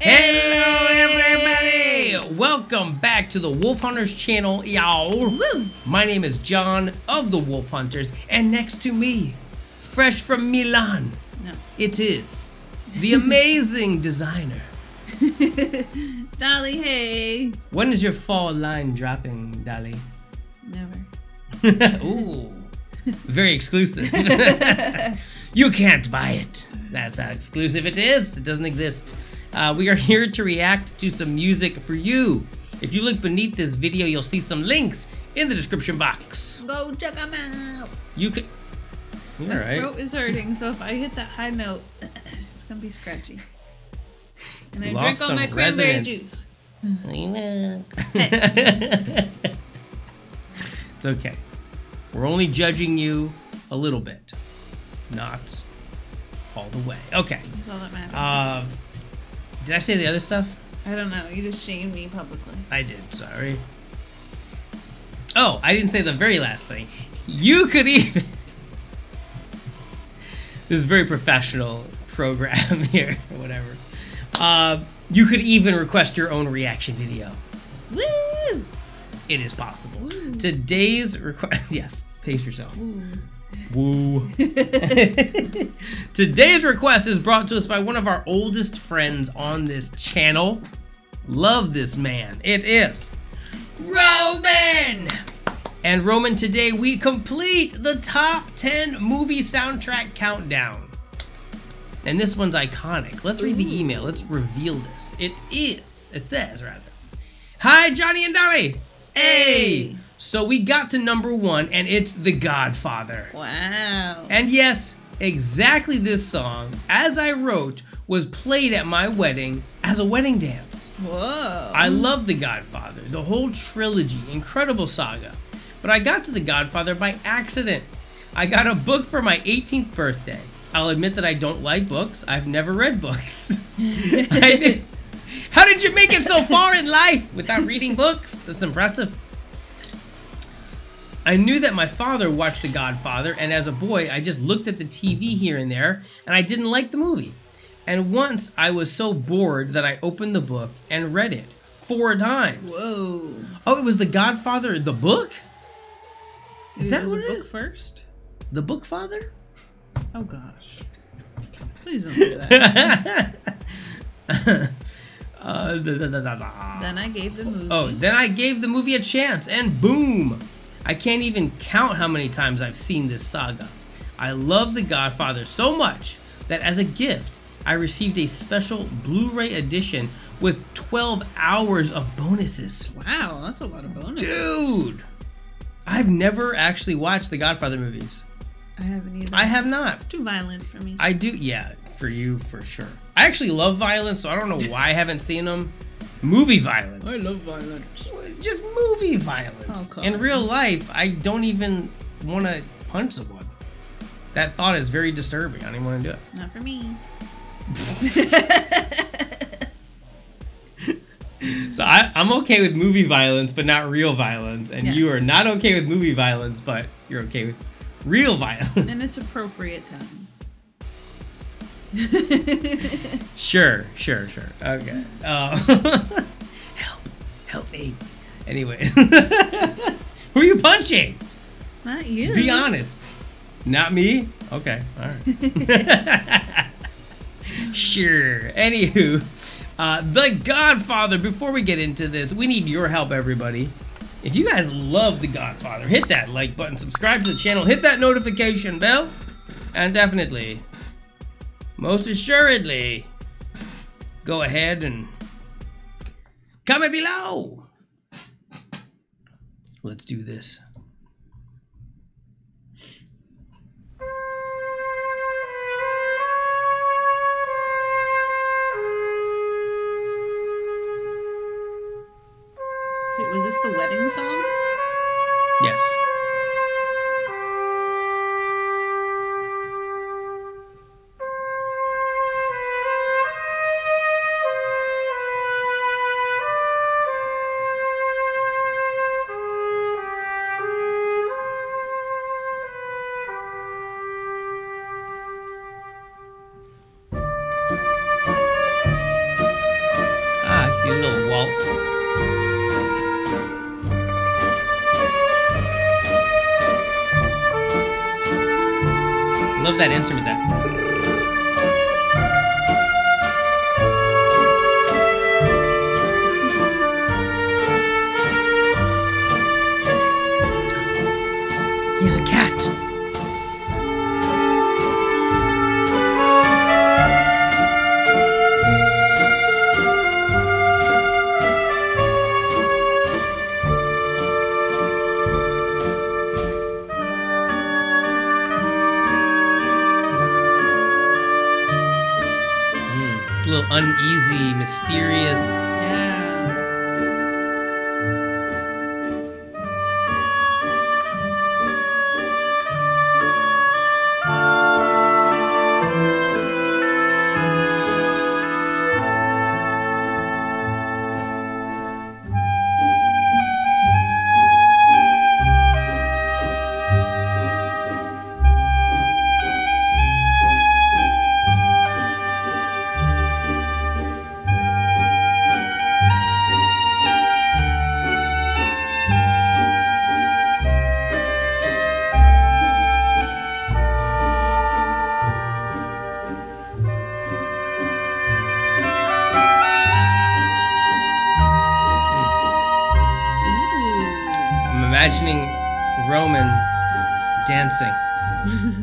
Hello, everybody! Welcome back to the Wolf HunterZ channel, y'all. My name is Jon of the Wolf HunterZ, and next to me, fresh from Milan, No. it is the amazing designer. Dolly, hey. When is your fall line dropping, Dolly? Never. Ooh, very exclusive. you can't buy it. That's how exclusive it is. It doesn't exist. Uh, we are here to react to some music for you. If you look beneath this video, you'll see some links in the description box. Go check them out. You can. You're My right. throat is hurting, so if I hit that high note, it's gonna be scratchy. And I Lost drink all my cranberry juice. I know. it's okay. We're only judging you a little bit, not all the way. Okay. That's all that matters. Uh, did I say the other stuff? I don't know. You just shamed me publicly. I did. Sorry. Oh, I didn't say the very last thing. You could even. this is a very professional program here, or whatever. Uh, you could even request your own reaction video. Woo! It is possible. Woo. Today's request. Yeah, pace yourself. Ooh. Woo. Today's request is brought to us by one of our oldest friends on this channel. Love this man. It is Roman. And Roman, today we complete the top 10 movie soundtrack countdown. And this one's iconic. Let's read the email. Let's reveal this. It is, it says rather. Hi, Johnny and Dolly. Hey. So we got to number one, and it's The Godfather. Wow. And yes, exactly this song, as I wrote, was played at my wedding as a wedding dance. Whoa. I love The Godfather, the whole trilogy, incredible saga. But I got to The Godfather by accident. I got a book for my 18th birthday. I'll admit that I don't like books. I've never read books. How did you make it so far in life without reading books? That's impressive. I knew that my father watched The Godfather, and as a boy, I just looked at the TV here and there, and I didn't like the movie. And once I was so bored that I opened the book and read it four times. Whoa. Oh, it was The Godfather, the book? Is Dude, that what the it book is? first? The Book Father? Oh gosh. Please don't do that. uh, da, da, da, da, da. then I gave the movie. Oh, then I gave the movie a chance, and boom! I can't even count how many times I've seen this saga. I love The Godfather so much that as a gift, I received a special Blu ray edition with 12 hours of bonuses. Wow, that's a lot of bonus. Dude! I've never actually watched the Godfather movies. I haven't either. I have not. It's too violent for me. I do, yeah, for you for sure. I actually love violence, so I don't know why I haven't seen them. Movie violence. I love violence. just movie violence. Oh, In real life, I don't even want to punch someone. That thought is very disturbing. I don't even want to do it. Not for me. So I, I'm okay with movie violence, but not real violence. And you are not okay with movie violence, but you're okay with real violence. And its appropriate time. sure, sure, sure. Okay. Uh, help, help me. Anyway, who are you punching? Not you. Be honest. Not me? Okay, alright. sure. Anywho, uh, The Godfather. Before we get into this, we need your help, everybody. If you guys love The Godfather, hit that like button, subscribe to the channel, hit that notification bell, and definitely, most assuredly, go ahead and comment below. Let's do this. Love that instrument. That. Uneasy, mysterious. Imagining Roman dancing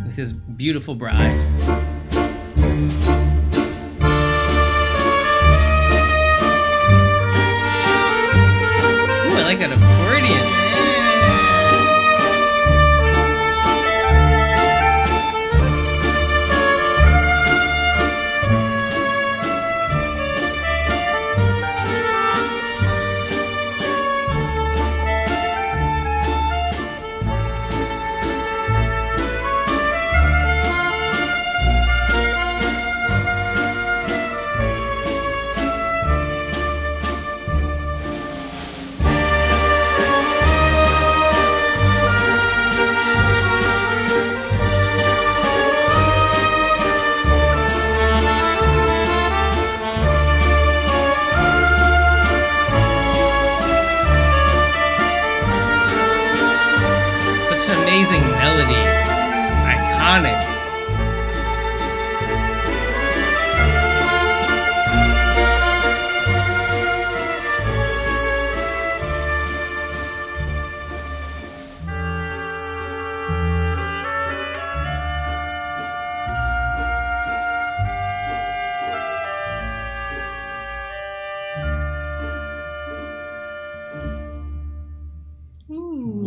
with his beautiful bride. Ooh, I like that accordion.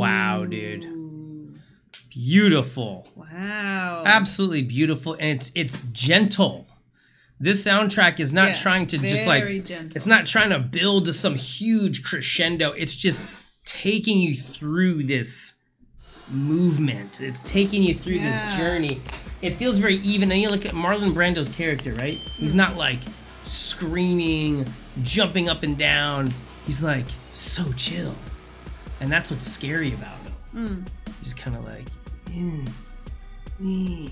Wow, dude. Beautiful. Wow. Absolutely beautiful. And it's it's gentle. This soundtrack is not Yeah, trying to just like gentle. it's not trying to build to some huge crescendo. It's just taking you through this movement. It's taking you through Yeah. this journey. It feels very even. And you look at Marlon Brando's character, right? He's hmm. not like screaming, jumping up and down. He's like so chill. And that's what's scary about him. Mm. He's kind of like, "Eh, eh,"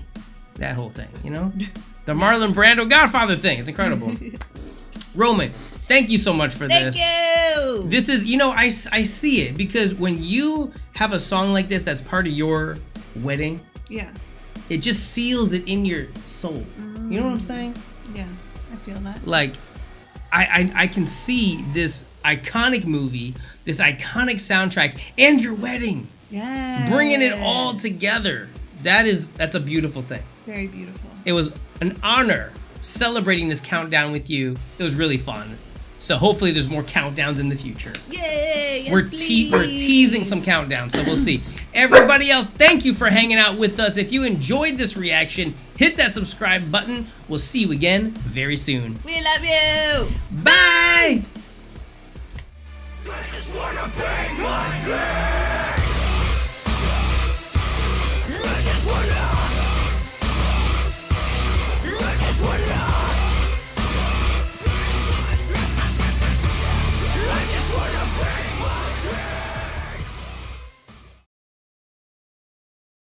that whole thing, you know? The Marlon Brando Godfather thing. It's incredible. Roman, thank you so much for Thank this. you. This is, you know, I, I see it because when you have a song like this that's part of your wedding, yeah. it just seals it in your soul. You know what I'm saying? Yeah. I feel that. Like, I, I I can see this iconic movie, this iconic soundtrack, and your wedding, Yeah. bringing it all together. That is that's a beautiful thing. Very beautiful. It was an honor celebrating this countdown with you. It was really fun. So hopefully there's more countdowns in the future. Yay! Yes, we're te- we're teasing some countdowns, so we'll see. Everybody else, thank you for hanging out with us. If you enjoyed this reaction, hit that subscribe button. We'll see you again very soon. We love you. Bye.